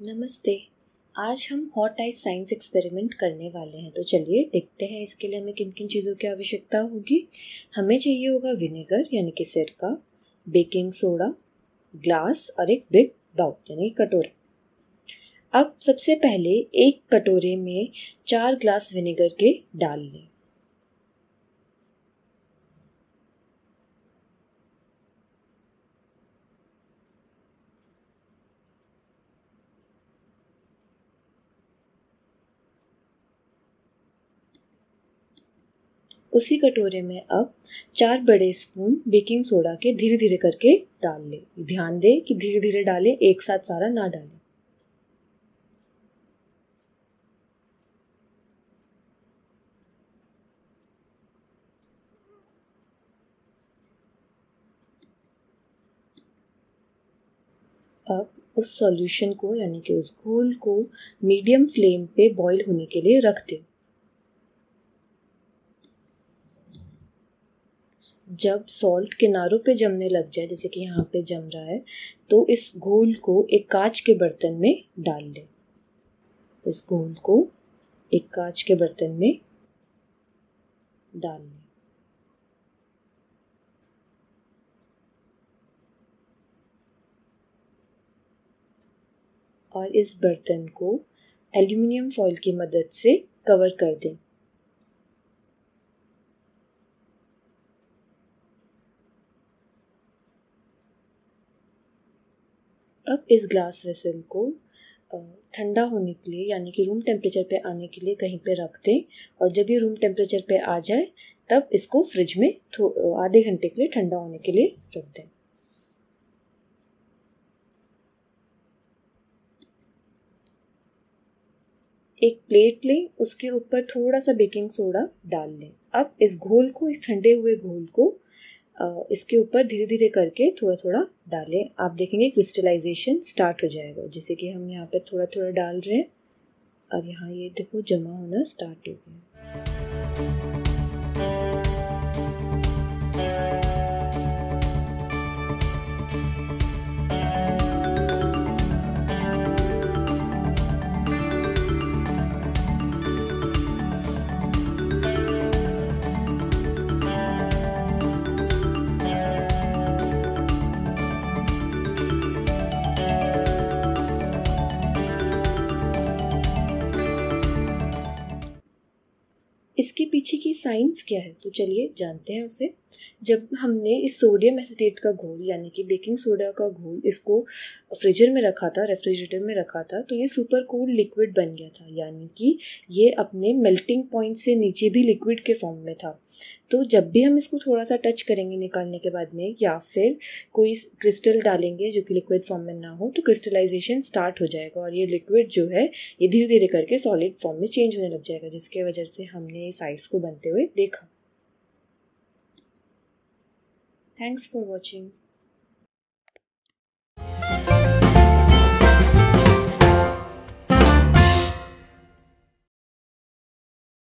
नमस्ते। आज हम हॉट आइस साइंस एक्सपेरिमेंट करने वाले हैं। तो चलिए देखते हैं इसके लिए हमें किन किन चीज़ों की आवश्यकता होगी। हमें चाहिए होगा विनेगर यानी कि सिरका बेकिंग सोडा ग्लास और एक बिग बाउल यानी कटोरा। अब सबसे पहले एक कटोरे में चार ग्लास विनेगर के डाल लें उसी कटोरे में अब चार बड़े स्पून बेकिंग सोडा के धीरे धीरे करके डाल लें। ध्यान दें कि धीरे धीरे डालें, एक साथ सारा ना डालें। अब उस सॉल्यूशन को, यानी कि उस घोल को मीडियम फ्लेम पे बॉईल होने के लिए रख दें। जब सॉल्ट किनारों पे जमने लग जाए, जैसे कि यहाँ पे जम रहा है तो इस घोल को एक कांच के बर्तन में डाल लें इस घोल को एक कांच के बर्तन में डाल लें और इस बर्तन को एल्यूमिनियम फॉइल की मदद से कवर कर दें। अब इस ग्लास वेसल को ठंडा होने के लिए, यानी कि रूम टेम्परेचर पे आने के लिए कहीं पे रख दें और जब ये रूम टेम्परेचर पे आ जाए, तब इसको फ्रिज में आधे घंटे के लिए ठंडा होने के लिए रख दें। एक प्लेट लें, उसके ऊपर थोड़ा सा बेकिंग सोडा डाल लें। अब इस घोल को, इस ठंडे हुए घोल को इसके ऊपर धीरे धीरे करके थोड़ा थोड़ा डालें। आप देखेंगे क्रिस्टलाइजेशन स्टार्ट हो जाएगा। जैसे कि हम यहाँ पर थोड़ा थोड़ा डाल रहे हैं और यहाँ ये देखो जमा होना स्टार्ट हो गया। इसके पीछे की साइंस क्या है? तो चलिए जानते हैं उसे। जब हमने इस सोडियम एसिटेट का घोल, यानी कि बेकिंग सोडा का घोल, इसको फ्रिजर में रखा था, रेफ्रिजरेटर में रखा था तो ये सुपर कूल लिक्विड बन गया था। यानी कि ये अपने मेल्टिंग पॉइंट से नीचे भी लिक्विड के फॉर्म में था। तो जब भी हम इसको थोड़ा सा टच करेंगे निकालने के बाद में, या फिर कोई क्रिस्टल डालेंगे जो कि लिक्विड फॉर्म में ना हो तो क्रिस्टलाइजेशन स्टार्ट हो जाएगा और ये लिक्विड जो है, ये धीरे धीरे करके सॉलिड फॉर्म में चेंज होने लग जाएगा, जिसके वजह से हमने इस साइज़ को बनते हुए देखा। Thanks for watching